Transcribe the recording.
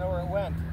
know where it went.